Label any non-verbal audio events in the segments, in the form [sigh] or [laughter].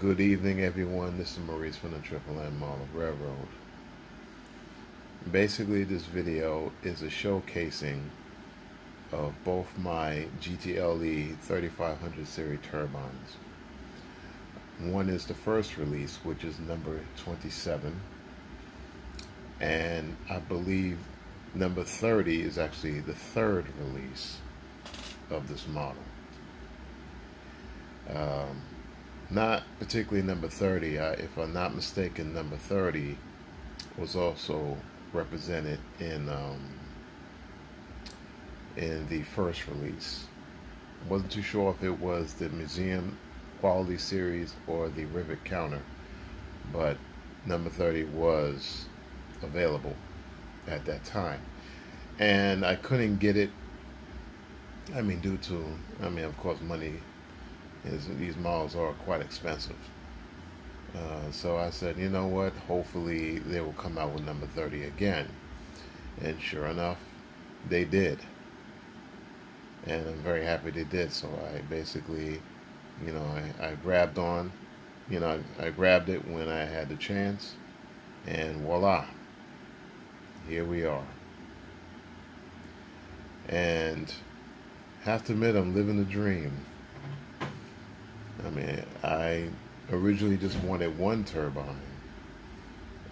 Good evening, everyone. This is Maurice from the Triple M Model Railroad. Basically, this video is a showcasing of both my GTEL 3500 series turbines. One is the first release, which is number 27, and I believe number 30 is actually the third release of this model. Um, not particularly number 30. I, if I'm not mistaken, number 30 was also represented in um, in the first release. Wasn't too sure if it was the museum quality series or the rivet counter, but number 30 was available at that time, and I couldn't get it. I mean, due to I mean, of course, money is these models are quite expensive. Uh, so I said, you know what? Hopefully they will come out with number 30 again. And sure enough, they did. And I'm very happy they did. So I basically, you know, I, I grabbed on, you know, I, I grabbed it when I had the chance. And voila, here we are. And have to admit, I'm living the dream. I mean, I originally just wanted one turbine,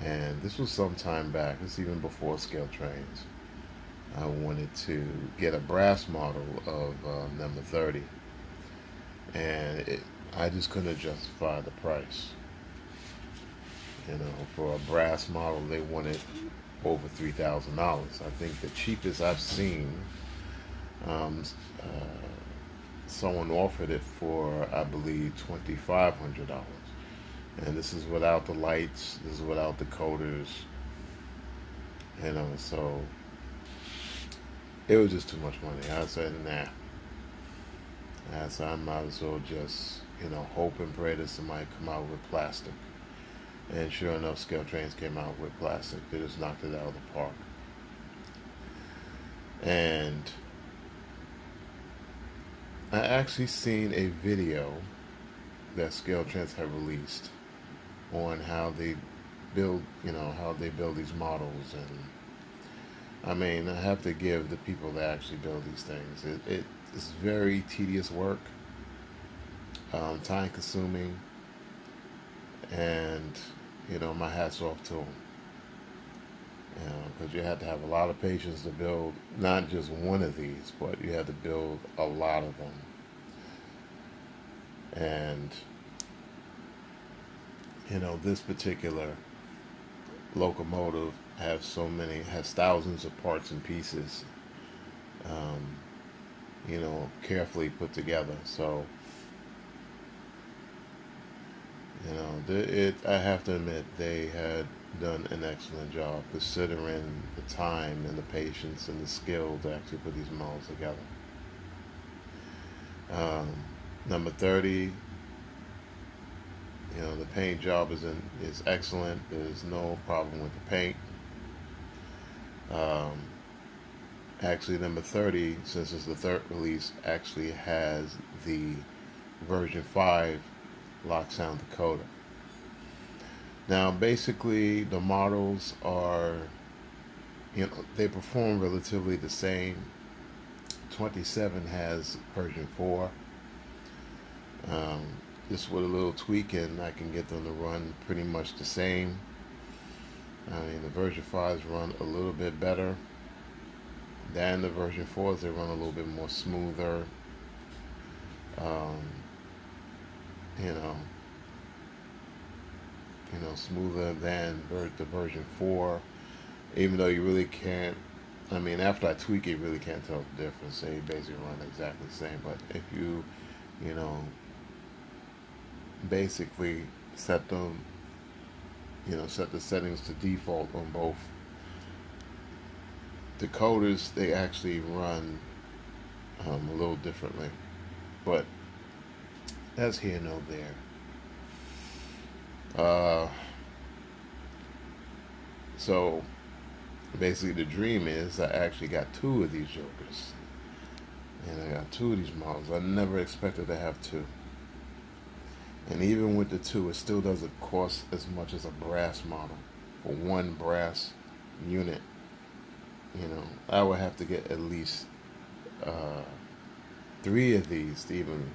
and this was some time back. This even before scale trains. I wanted to get a brass model of uh, number 30, and it, I just couldn't justify the price. You know, for a brass model, they wanted over three thousand dollars. I think the cheapest I've seen. Um, uh, someone offered it for, I believe, $2,500. And this is without the lights, this is without the coders. You know, so it was just too much money. I said, nah. I said, I might as well just, you know, hope and pray that somebody come out with plastic. And sure enough, Scale Trains came out with plastic. They just knocked it out of the park. And I actually seen a video that Scale Trains have released on how they build, you know, how they build these models, and I mean, I have to give the people that actually build these things. It, it it's very tedious work, um, time consuming, and you know, my hats off to them you know, because you had to have a lot of patience to build not just one of these, but you had to build a lot of them. And, you know, this particular locomotive has so many, has thousands of parts and pieces, um, you know, carefully put together. So, you know, it, I have to admit, they had done an excellent job considering the time and the patience and the skill to actually put these models together. Um, number 30, you know, the paint job is, in, is excellent. There's no problem with the paint. Um, actually, number 30, since it's the third release, actually has the version 5 LokSound decoder. Now, basically, the models are, you know, they perform relatively the same. 27 has version 4. Um, just with a little tweaking, I can get them to run pretty much the same. I mean, the version 5s run a little bit better than the version 4s. They run a little bit more smoother. Um, you know, you know, smoother than the version 4, even though you really can't, I mean, after I tweak it, you really can't tell the difference. They basically run exactly the same, but if you, you know, basically set them, you know, set the settings to default on both decoders, they actually run um, a little differently, but that's here no there. Uh, so basically, the dream is I actually got two of these Jokers, and I got two of these models. I never expected to have two, And even with the two, it still doesn't cost as much as a brass model for one brass unit. You know, I would have to get at least uh, three of these to even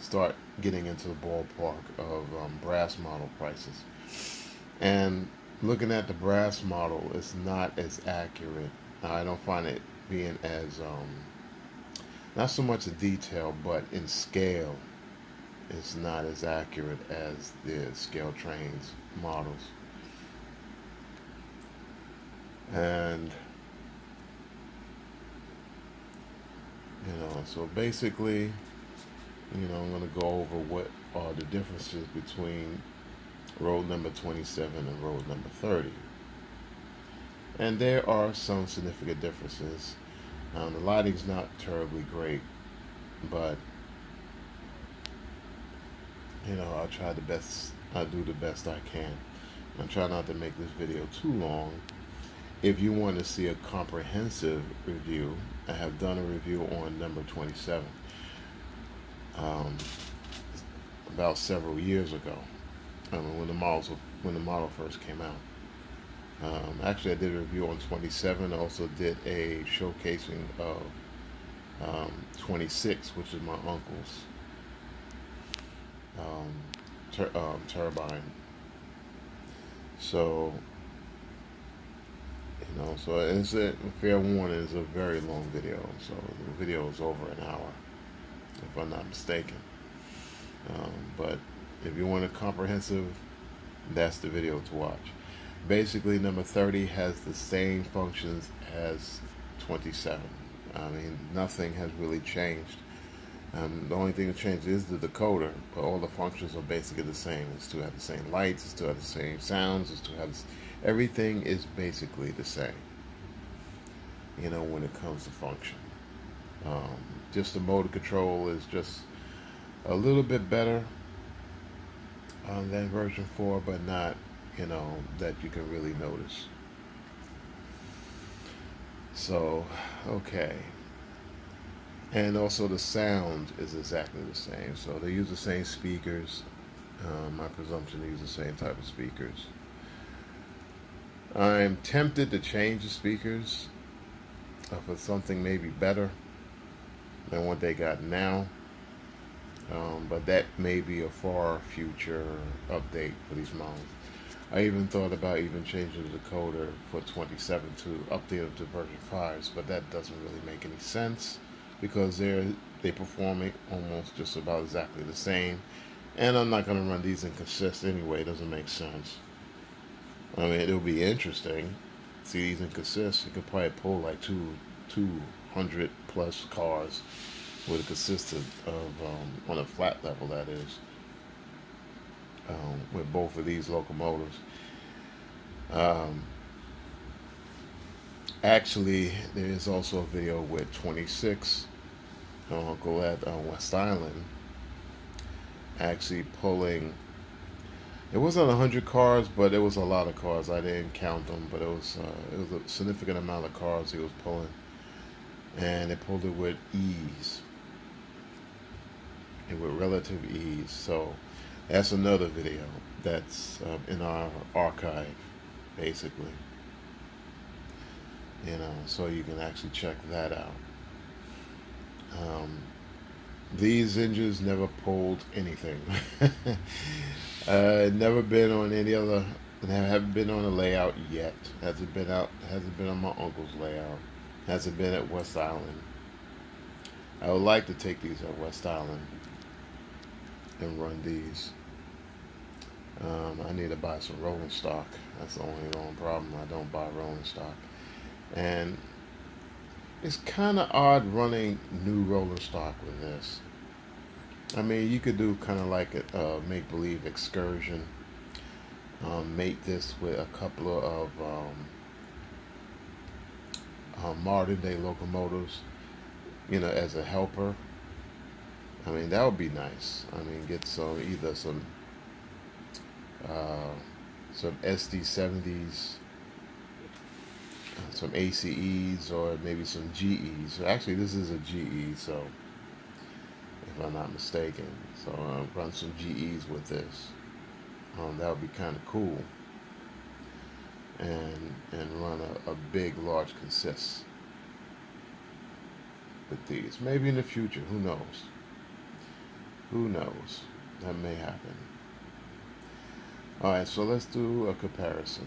start getting into the ballpark of um, brass model prices. And looking at the brass model, it's not as accurate. I don't find it being as um, not so much a detail, but in scale, it's not as accurate as the scale trains models. And you know, so basically, you know, I'm going to go over what are the differences between road number 27 and road number 30. And there are some significant differences. Um, the lighting's not terribly great, but you know, I'll try the best. I'll do the best I can. I try not to make this video too long. If you want to see a comprehensive review, I have done a review on number 27 um, about several years ago when the models when the model first came out. Um, actually, I did a review on 27. I also did a showcasing of um, 26, which is my uncle's um, tur um, turbine. So, you know, so it's a fair warning. It's a very long video. So the video is over an hour, if I'm not mistaken. Um, but if you want a comprehensive, that's the video to watch. Basically, number 30 has the same functions as 27. I mean, nothing has really changed. Um, the only thing that changed is the decoder, but all the functions are basically the same. It's to have the same lights, it's to have the same sounds, it's to have this, everything is basically the same. You know, when it comes to function, um, just the motor control is just a little bit better on than version four, but not you know that you can really notice. So, okay and also the sound is exactly the same. So they use the same speakers. Um, my presumption they use the same type of speakers. I'm tempted to change the speakers uh, for something maybe better than what they got now. Um, but that may be a far future update for these models. I even thought about even changing the decoder for 27 to update it to version 5s, but that doesn't really make any sense because they're they perform it almost just about exactly the same. And I'm not going to run these in consist anyway. It doesn't make sense. I mean, it'll be interesting. See these in consist. You could probably pull like two, 200 plus cars with a consistent of um, on a flat level. That is um, with both of these locomotives. Um, actually, there is also a video with 26 uncle at uh, West Island actually pulling. It wasn't a hundred cars, but it was a lot of cars. I didn't count them, but it was uh, it was a significant amount of cars he was pulling, and it pulled it with ease, and with relative ease. So that's another video that's uh, in our archive, basically. You know, so you can actually check that out. Um, these engines never pulled anything. [laughs] uh, never been on any other. Haven't been on a layout yet. Hasn't been out. Hasn't been on my uncle's layout. Hasn't been at West Island. I would like to take these at West Island and run these. Um, I need to buy some rolling stock. That's the only long problem. I don't buy rolling stock. And it's kind of odd running new rolling stock with this. I mean, you could do kind of like a uh, make believe excursion. Um, make this with a couple of um, um, modern day locomotives, you know, as a helper. I mean, that would be nice. I mean, get some either some uh, some SD70s some ACEs or maybe some GEs. Actually, this is a GE, so if I'm not mistaken. So I'll run some GEs with this. Um, that would be kind of cool. And and run a, a big, large consist with these. Maybe in the future, who knows? Who knows? That may happen. All right, so let's do a comparison.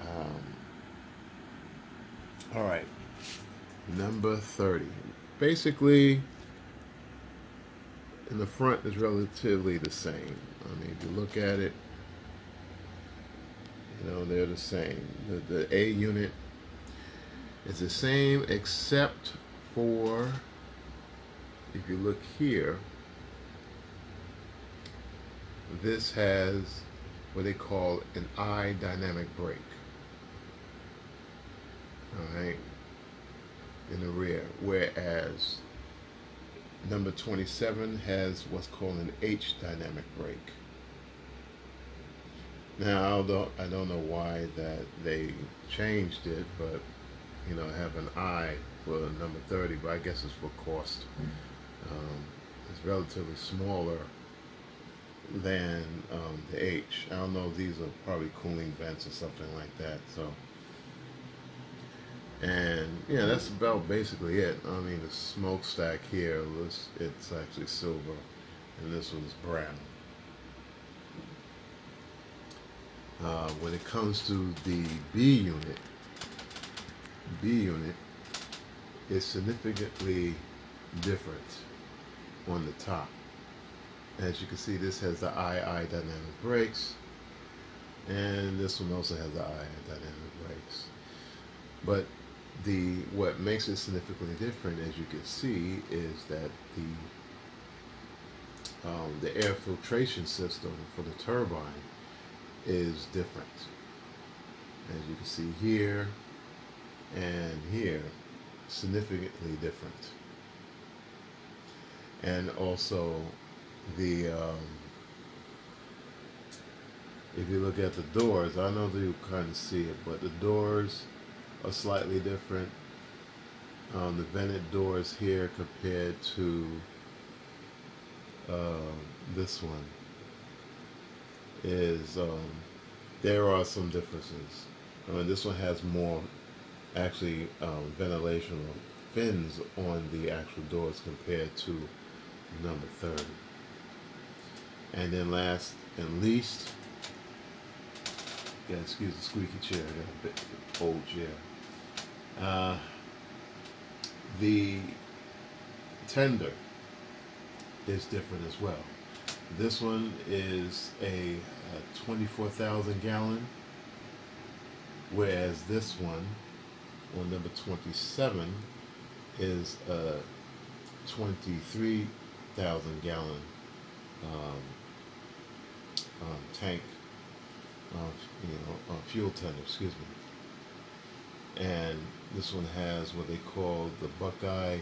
Um, all right, number 30. Basically, in the front is relatively the same. I mean, if you look at it, know, they're the same. The, the A unit is the same except for, if you look here, this has what they call an I dynamic brake. All right, in the rear, whereas number 27 has what's called an H dynamic brake. Now, although I don't know why that they changed it, but you know, have an I for number 30, but I guess it's for cost. Um, it's relatively smaller than um, the H. I don't know, these are probably cooling vents or something like that. So, and yeah, that's about basically it. I mean, the smokestack here it's actually silver, and this one's brown. Uh, when it comes to the B unit, B unit is significantly different on the top. As you can see, this has the II dynamic brakes, and this one also has the II dynamic brakes. But the what makes it significantly different, as you can see, is that the um, the air filtration system for the turbine is different. As you can see here and here, significantly different. And also the um, if you look at the doors, I know that you kind of see it, but the doors are slightly different. Um, the vented doors here compared to uh, this one is um, there are some differences. I mean, this one has more actually um, ventilation fins on the actual doors compared to number 30. And then last and least, yeah, excuse the squeaky chair, bit old chair. Uh, the tender is different as well. This one is a, a 24,000 gallon, whereas this one on number 27 is a 23,000 gallon um, um, tank of you know fuel tender, excuse me. And this one has what they call the Buckeye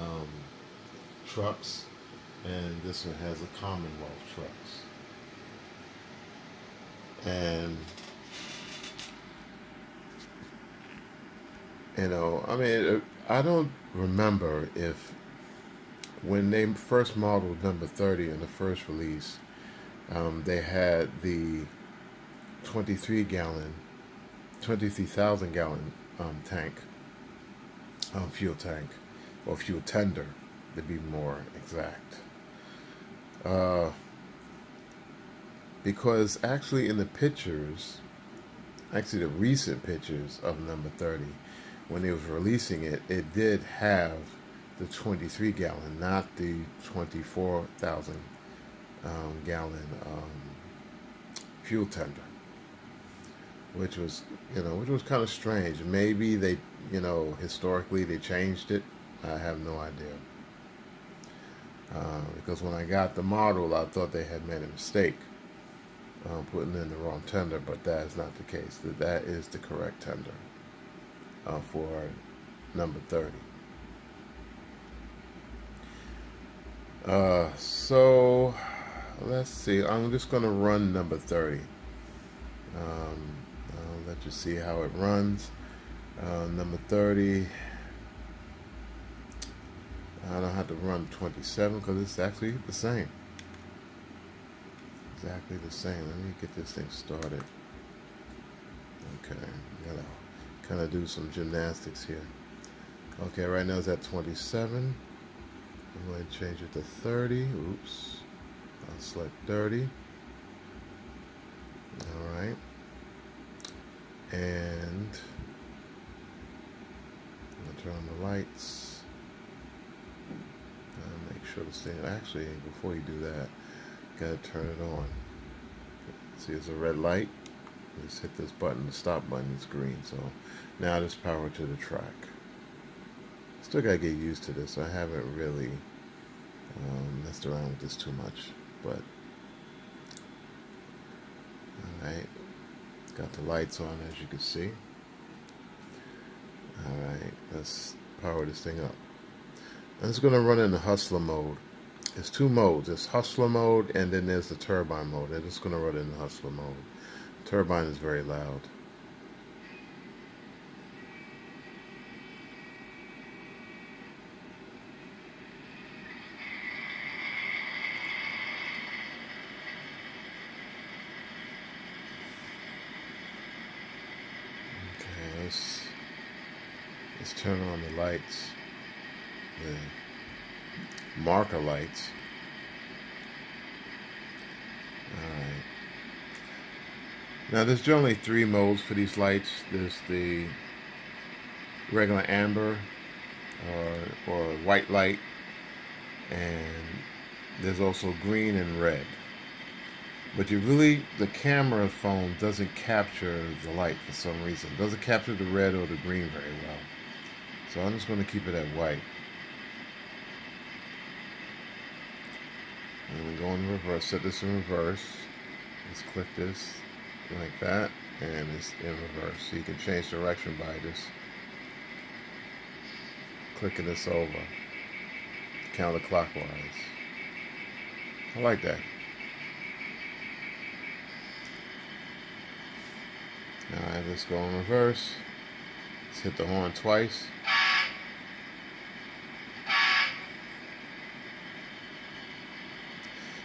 um, trucks, and this one has a Commonwealth trucks. And you know, I mean, I don't remember if when they first modeled number 30 in the first release, um, they had the 23 gallon, 23,000 gallon um, tank, um, fuel tank, or fuel tender to be more exact. Uh, because actually in the pictures, actually the recent pictures of number 30, when they was releasing it, it did have the 23 gallon, not the 24,000 um, gallon um, fuel tender, which was, you know, which was kind of strange. Maybe they, you know, historically they changed it. I have no idea. Uh, because when I got the model, I thought they had made a mistake uh, putting in the wrong tender, but that is not the case. That that is the correct tender uh, for number 30. Uh, so let's see. I'm just going to run number 30. Um, I'll let you see how it runs. Uh, number 30. I don't have to run 27 because it's actually the same. Exactly the same. Let me get this thing started. Okay, gotta kind of do some gymnastics here. Okay, right now it's at 27. I'm going to change it to 30. Oops. I'll select 30. All right. And to turn on the lights. Sure the thing, actually, before you do that, got to turn it on. See, it's a red light. Just hit this button, the stop button is green. So now just power to the track. Still gotta get used to this. I haven't really um, messed around with this too much, but alright. Got the lights on as you can see. Alright, let's power this thing up. And it's gonna run in the hostler mode. There's two modes. There's hostler mode and then there's the turbine mode. And it's gonna run in the hostler mode. Turbine is very loud. Let's turn on the lights. Marker lights. Alright. Now there's generally three modes for these lights. There's the regular amber or, or white light and there's also green and red. But you really, the camera phone doesn't capture the light for some reason. It doesn't capture the red or the green very well. So I'm just going to keep it at white. And we go in reverse, set this in reverse. Let's click this like that and it's in reverse. So you can change direction by just clicking this over counterclockwise. I like that. Alright, let's go in reverse. Let's hit the horn twice.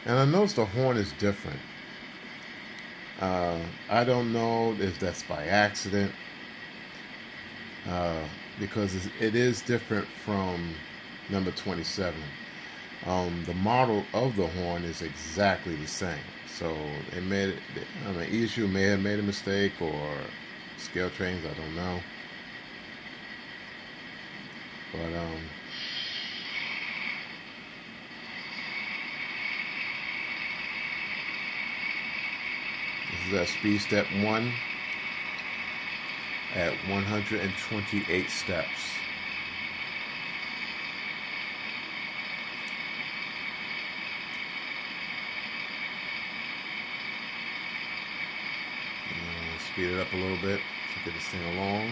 And I notice the horn is different. Uh, I don't know if that's by accident uh, because it is different from number 27. Um, the model of the horn is exactly the same. So it made it, I mean, ESU may have made a mistake or scale trains, I don't know. But um, This speed step one at 128 steps. Uh, speed it up a little bit to get this thing along.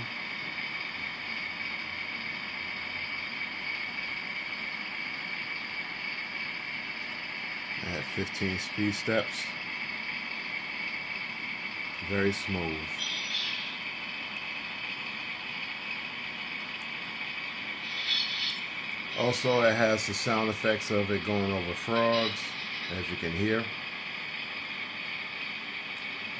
At 15 speed steps very smooth. Also, it has the sound effects of it going over frogs, as you can hear.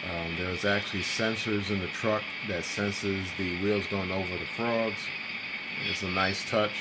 Um, there's actually sensors in the truck that senses the wheels going over the frogs. It's a nice touch.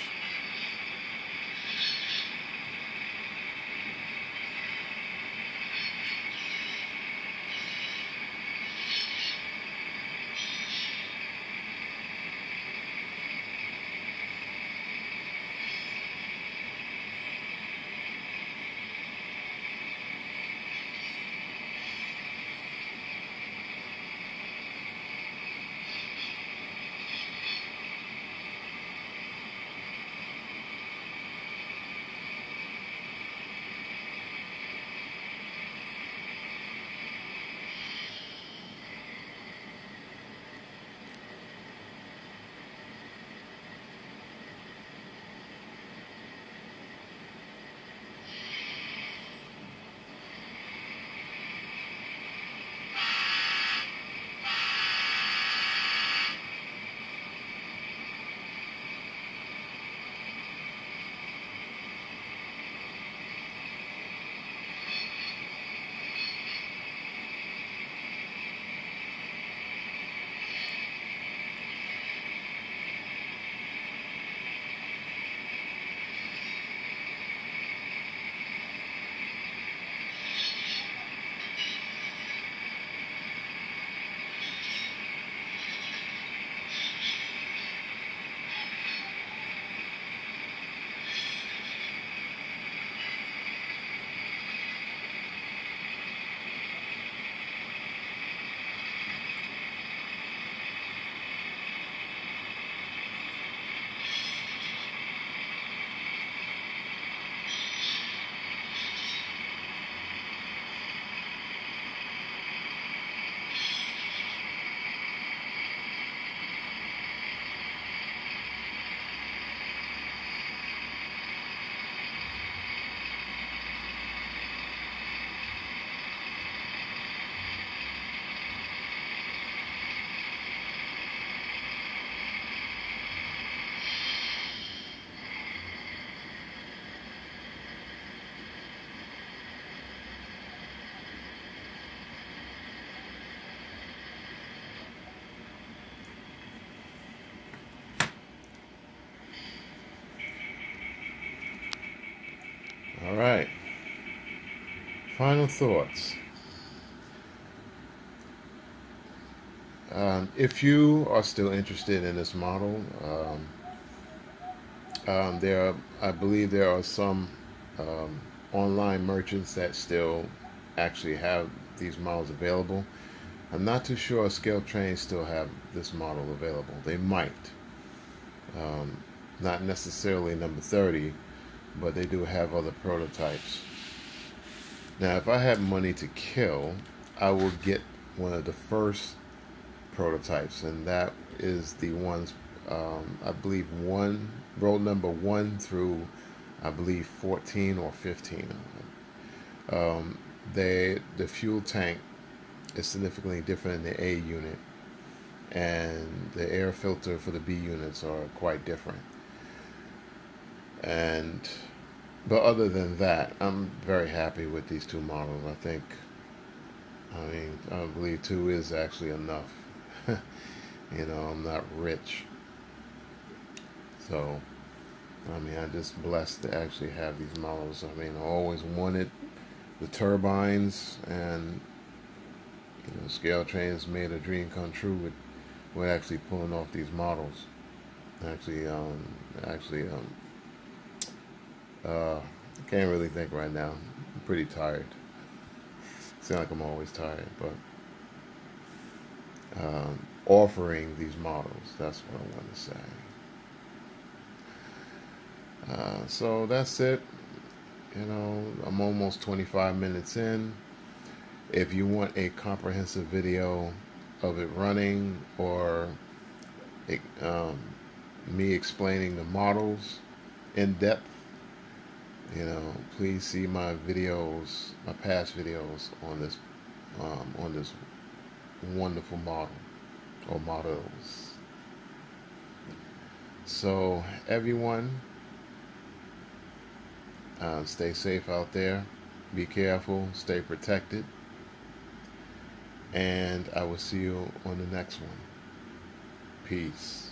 Final thoughts. Um, if you are still interested in this model, um, um, there are, I believe there are some um, online merchants that still actually have these models available. I'm not too sure Scale Trains still have this model available. They might. Um, not necessarily number 30, but they do have other prototypes. Now, if I had money to kill, I will get one of the first prototypes, and that is the ones, um, I believe, one, roll number one through, I believe, 14 or 15 um, they, the fuel tank is significantly different in the A unit, and the air filter for the B units are quite different. And but other than that, I'm very happy with these two models. I think, I mean, I believe two is actually enough. [laughs] you know, I'm not rich. So, I mean, I'm just blessed to actually have these models. I mean, I always wanted the turbines and, you know, Scale Trains made a dream come true with, with actually pulling off these models. Actually, um, actually, um, uh, I can't really think right now. I'm pretty tired. Sound like I'm always tired, but um, offering these models. That's what I want to say. Uh, so that's it. You know, I'm almost 25 minutes in. If you want a comprehensive video of it running or um, me explaining the models in depth, you know, please see my videos, my past videos on this um, on this wonderful model or models. So everyone, uh, stay safe out there. Be careful. Stay protected. And I will see you on the next one. Peace.